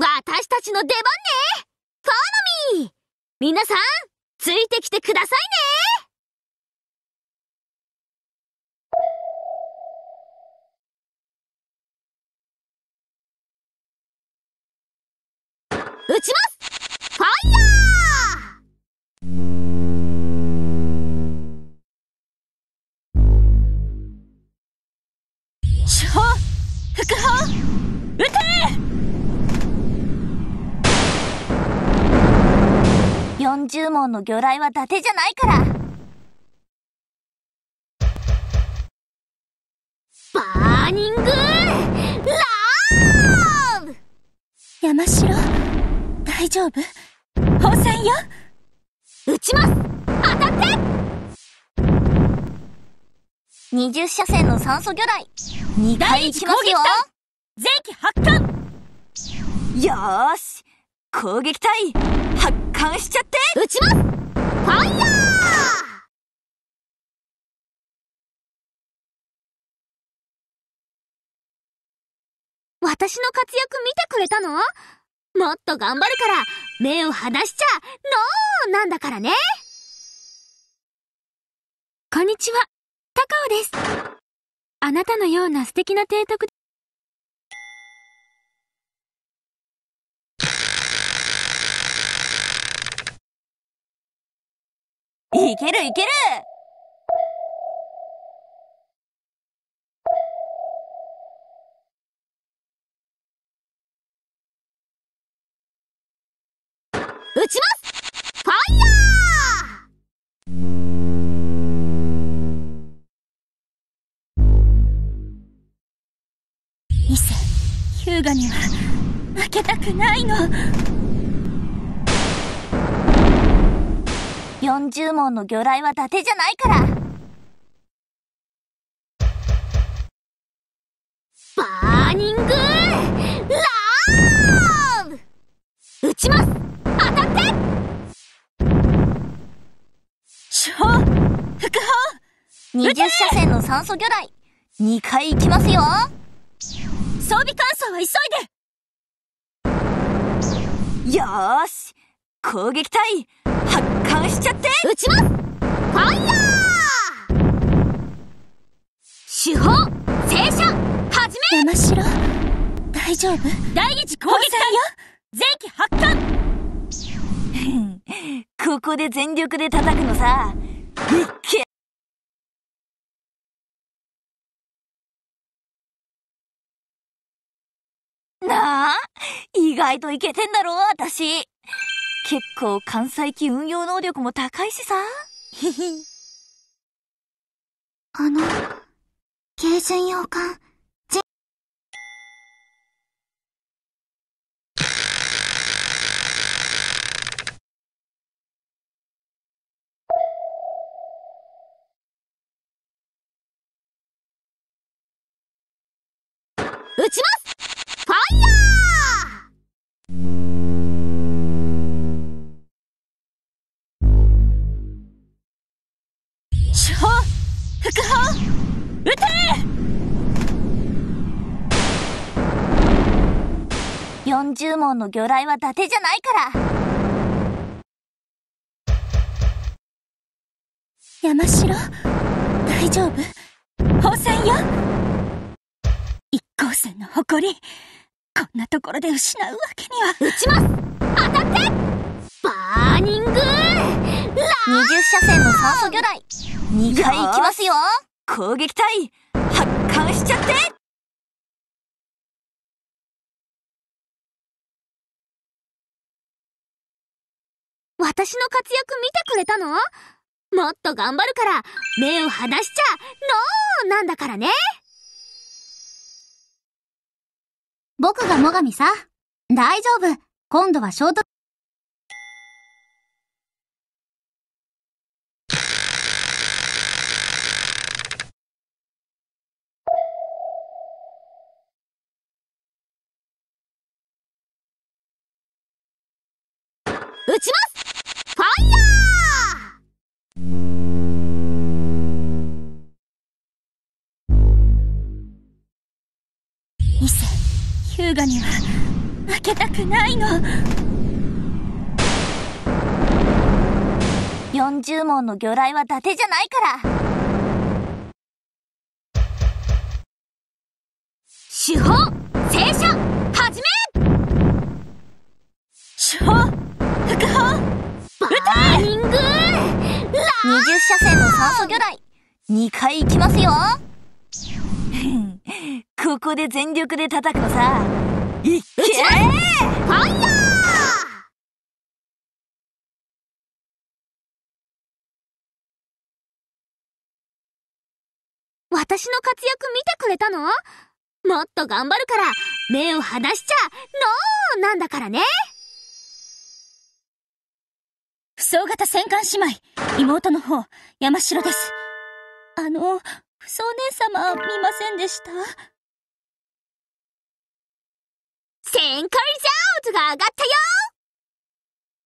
私たちの出番ね。フォロミー。皆さん、ついてきてくださいね。40問の魚雷は伊達じゃないから。バーニングラー山城大丈夫？砲戦よ！撃ちます！当たって！20車線の酸素魚雷。2回行きますよ！前期発艦よーし！攻撃隊発艦しちゃって。撃ちますファイヤー！私の活躍見てくれたの？もっと頑張るから目を離しちゃノー！なんだからね！こんにちは。高尾です。あなたのような素敵な提督いけるいける！撃ちます！ファイヤー！伊勢ヒューガには負けたくないの。40門の魚雷は伊達じゃないから。 Burning Love 撃ちます。当たって。主砲副砲20射線の酸素魚雷。2回行きますよ。装備換装は急いで。よーし。攻撃隊発艦しちゃって。撃ちますファイヤー。手法。正射始め。山城。大丈夫？第一攻撃隊前期発艦。ここで全力で叩くのさ。いっけなあ？意外といけてんだろ私結構関西機運用能力も高いしさ。ひ ひあの軽巡洋艦撃ちます副砲撃て !40 問の魚雷は伊達じゃないから山城大丈夫砲戦よ一光線の誇りこんなところで失うわけには撃ちます当たって!バーニング20車線の酸素魚雷2回行きますよ。攻撃隊発艦しちゃって。私の活躍見てくれたの？もっと頑張るから目を離しちゃノーなんだからね。僕が最上さ。大丈夫。今度はショ撃ちます。ファイヤー!伊勢ヒュー!ガには負けたくないの。40問の魚雷は伊達じゃないから。手法正射始め手法バーニング !20 車線の酸素魚雷 !2 回行きますよ!ここで全力で叩くのさ。いっけー!ファイヤー!私の活躍見てくれたの?もっと頑張るから目を離しちゃノー!なんだからね不走型戦艦姉妹。妹の方山城です。あの不走姉様見ませんでした？戦艦ジャーズが上がったよ！